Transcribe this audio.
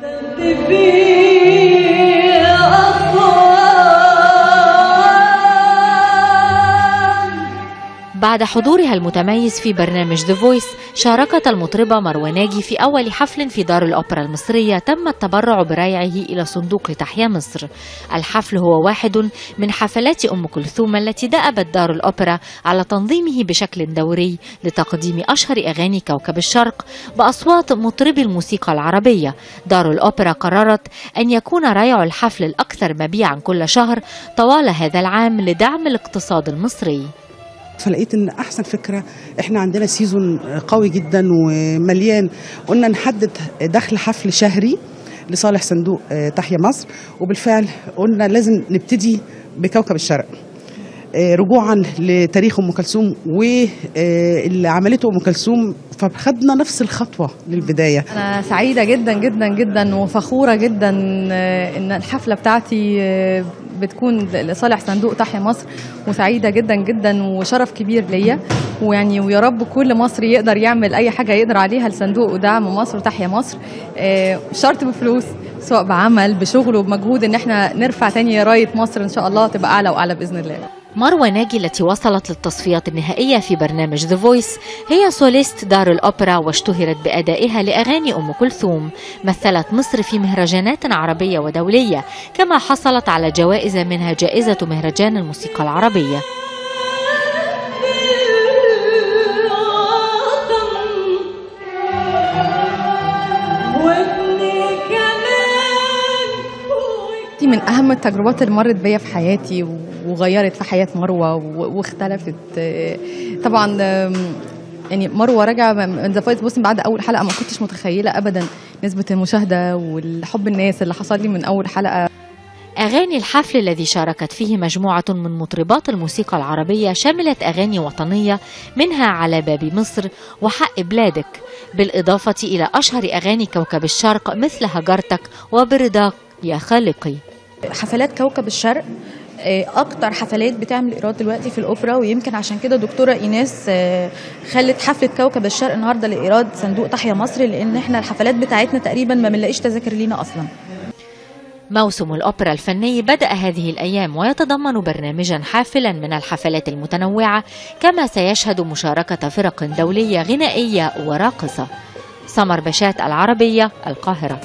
Divino. بعد حضورها المتميز في برنامج The Voice شاركت المطربة مروة ناجي في أول حفل في دار الأوبرا المصرية تم التبرع بريعه إلى صندوق لتحيا مصر. الحفل هو واحد من حفلات أم كلثوم التي دأبت دار الأوبرا على تنظيمه بشكل دوري لتقديم أشهر أغاني كوكب الشرق بأصوات مطربي الموسيقى العربية. دار الأوبرا قررت أن يكون ريع الحفل الأكثر مبيعا كل شهر طوال هذا العام لدعم الاقتصاد المصري. فلقيت إن أحسن فكرة إحنا عندنا سيزون قوي جدا ومليان. قلنا نحدد دخل حفل شهري لصالح صندوق تحيا مصر. وبالفعل قلنا لازم نبتدي بكوكب الشرق رجوعا لتاريخ أم كلثوم واللي عملته أم كلثوم. فخدنا نفس الخطوة للبداية. أنا سعيدة جدا جدا جدا وفخورة جدا إن الحفلة بتاعتي بتكون لصالح صندوق تحيا مصر وسعيدة جدا جدا وشرف كبير ليا. ويعني ويا رب كل مصري يقدر يعمل أي حاجة يقدر عليها لصندوق ودعم مصر وتحيا مصر. شرط بفلوس سواء بعمل بشغل وبمجهود إن إحنا نرفع تاني راية مصر إن شاء الله تبقى أعلى وأعلى بإذن الله. مروة ناجي التي وصلت للتصفيات النهائية في برنامج The Voice هي سوليست دار الأوبرا واشتهرت بأدائها لأغاني أم كلثوم. مثلت مصر في مهرجانات عربية ودولية كما حصلت على جوائز منها جائزة مهرجان الموسيقى العربية. من أهم التجربات اللي مرت بيا في حياتي وغيرت في حياة مروة واختلفت. طبعا يعني مروة راجعة من ذا بعد أول حلقة ما كنتش متخيلة ابدا نسبة المشاهدة والحب الناس اللي حصل لي من أول حلقة. أغاني الحفل الذي شاركت فيه مجموعة من مطربات الموسيقى العربية شملت أغاني وطنية منها على باب مصر وحق بلادك بالإضافة إلى أشهر أغاني كوكب الشرق مثل هجرتك وبرضاك يا خالقي. حفلات كوكب الشرق أكتر حفلات بتعمل ايراد دلوقتي في الأوبرا ويمكن عشان كده دكتورة إيناس خلت حفلة كوكب الشرق النهارده لإيراد صندوق تحيا مصر لأن إحنا الحفلات بتاعتنا تقريبا ما بنلاقيش تذاكر لينا أصلا. موسم الأوبرا الفني بدأ هذه الأيام ويتضمن برنامجا حافلا من الحفلات المتنوعة كما سيشهد مشاركة فرق دولية غنائية وراقصة. سمر بشات العربية القاهرة.